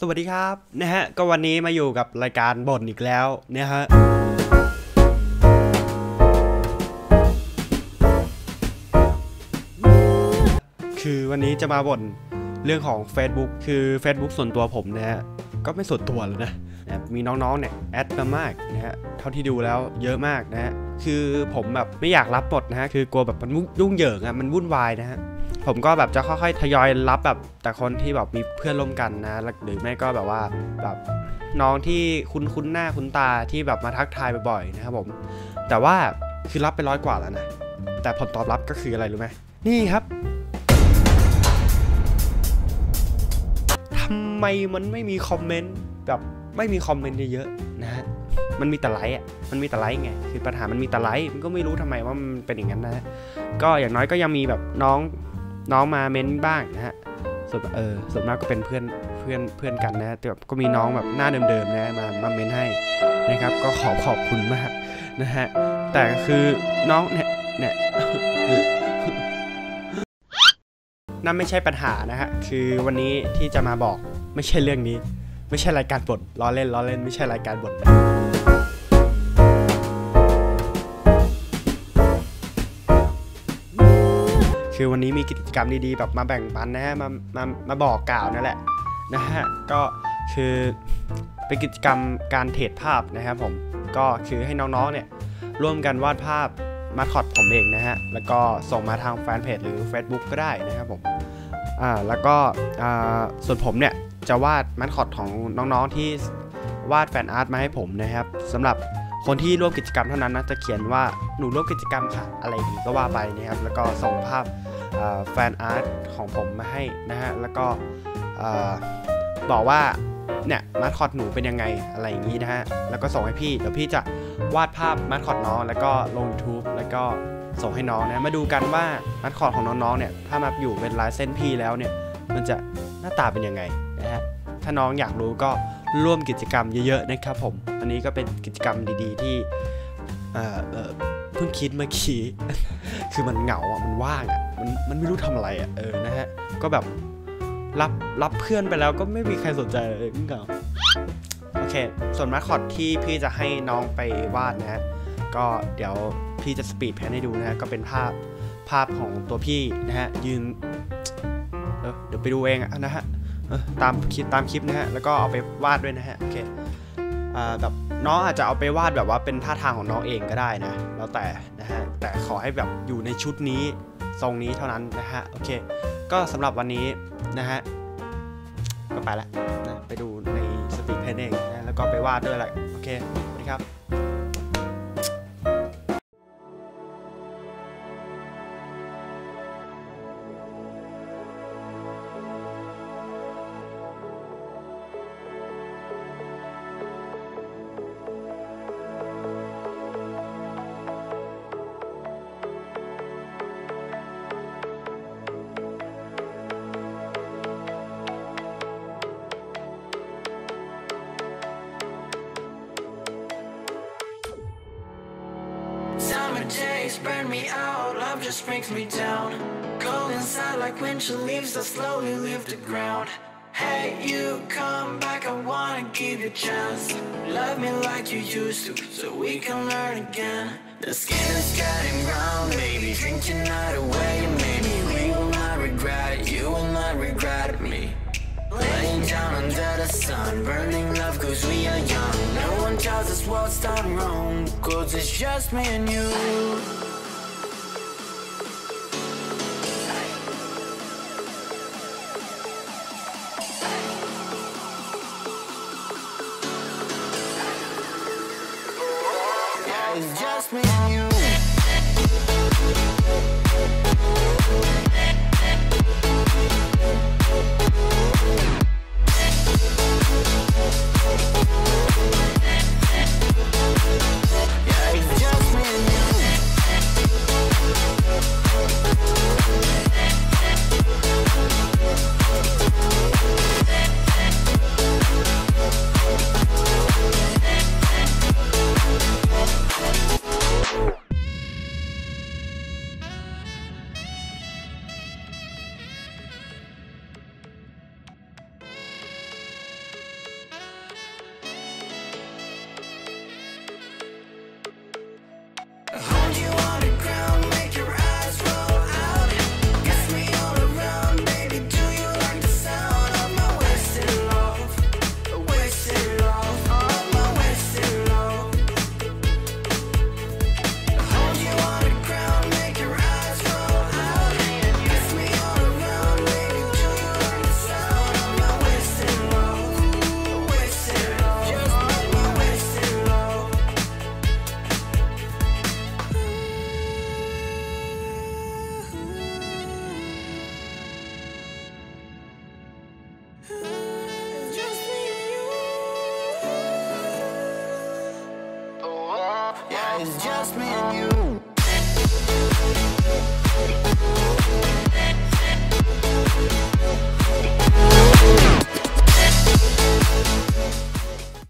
สวัสดีครับนะฮะก็วันนี้มาอยู่กับรายการบ่นอีกแล้วนะฮะคือวันนี้จะมาบ่นเรื่องของ Facebook คือ Facebook ส่วนตัวผมนะฮะก็ไม่ส่วนตัวเลยนะนะมีน้องๆเนี่ยแอดมามากนะฮะเท่าที่ดูแล้วเยอะมากนะฮะคือผมแบบไม่อยากรับบทนะฮะคือกลัวแบบมันยุ่งเหยิงอะมันวุ่นวายนะฮะ ผมก็แบบจะค่อยๆทยอยรับแบบแต่คนที่แบบมีเพื่อนร่วมกันนะ หรือไม่ก็แบบว่าแบบน้องที่คุ้นคุ้นหน้าคุ้นตาที่แบบมาทักทายบ่อยๆนะครับผม แต่ว่าคือรับไปร้อยกว่าแล้วนะ แต่ผลตอบรับก็คืออะไรรู้ไหมนี่ครับทำไมมันไม่มีคอมเมนต์แบบไม่มีคอมเมนต์เยอะๆนะฮะมันมีแต่ไลค์อะ มันมีแต่ไลค์ไง คือปัญหามันมีแต่ไลค์ มันก็ไม่รู้ทำไมว่ามันเป็นอย่างนั้นนะ ก็อย่างน้อยก็ยังมีแบบน้อง น้องมาเม้นบ้างนะฮะส่วนเออส่วนมากก็เป็นเพื่อนเพื่อนเพื่อนกันนะแต่แบบก็มีน้องแบบหน้าเดิมๆนะมามาเม้นให้นะครับ ก็ขอขอบคุณมากนะฮะแต่คือน้องเนี่ยเนี่ยนั่นไม่ใช่ปัญหานะฮะคือวันนี้ที่จะมาบอกไม่ใช่เรื่องนี้ ไม่ใช่รายการบทล้อเล่นล้อเล่นไม่ใช่รายการบท คือวันนี้มีกิจกรรมดีๆแบบมาแบ่งปันนะฮะมามามาบอกกล่าวนั่นแหละนะฮะก็คือเป็นกิจกรรมการเทรดภาพนะครับผมก็คือให้น้องๆเนี่ยร่วมกันวาดภาพมาคอตผมเองนะฮะแล้วก็ส่งมาทางแฟนเพจหรือ Facebook ก็ได้นะครับผมอ่าแล้วก็อ่าส่วนผมเนี่ยจะวาดมาคอตของน้องๆที่วาดแฟนอาร์ตมาให้ผมนะครับสำหรับ คนที่ร่วมกิจกรรมเท่านั้นนะจะเขียนว่าหนูร่วมกิจกรรมค่ะอะไรอย่างนี้ก็ว่าไปนะครับแล้วก็ส่งภาพ fan art ของผมมาให้นะฮะแล้วก็บอกว่าเนี่ยมาสคอตหนูเป็นยังไงอะไรอย่างนี้นะฮะแล้วก็ส่งให้พี่เดี๋ยวพี่จะวาดภาพมาสคอตน้องแล้วก็ลง YouTube แล้วก็ส่งให้น้องนะมาดูกันว่ามาสคอตของน้องๆเนี่ยถ้ามาอยู่เป็นลายเส้นพี่แล้วเนี่ยมันจะหน้าตาเป็นยังไงนะฮะถ้าน้องอยากรู้ก็ ร่วมกิจกรรมเยอะๆนะครับผม อันนี้ก็เป็นกิจกรรมดีๆ ที่เพิ่งคิดเมื่อกี้ คือมันเหงาอะ มันว่างอะ มันมันไม่รู้ทำอะไรอะ เออ นะฮะ ก็แบบรับรับเพื่อนไปแล้วก็ไม่มีใครสนใจเลยเหงาโอเค ส่วนมาคอตที่พี่จะให้น้องไปวาดนะฮะ ก็เดี๋ยวพี่จะสปีดแพนให้ดูนะฮะ ก็เป็นภาพภาพของตัวพี่นะฮะยืนเออเดี๋ยวไปดูเองนะฮะ ตามคลิปตามคลิปนะฮะ แล้วก็เอาไปวาดด้วยนะฮะ โอเคแบบน้องอาจจะเอาไปวาดแบบว่าเป็นท่าทางของน้องเองก็ได้นะ แล้วแต่นะฮะ แต่ขอให้แบบอยู่ในชุดนี้ทรงนี้เท่านั้นนะฮะ โอเค ก็สำหรับวันนี้นะฮะ ก็ไปละนะ ไปดูในสตรีทเพนเองนะ แล้วก็ไปวาดด้วยแหละ โอเค สวัสดีครับ Days burn me out, love just brings me down. Go inside like winter leaves that slowly leave the ground. Hey, you come back, I wanna give you a chance. Love me like you used to, so we can learn again. The skin is getting brown, baby. Drink your night away, maybe we will not regret it. You will down under the sun, burning love cause we are young. No one tells us what's done wrong, cause it's just me and you. It's just me and you. It's just me and you.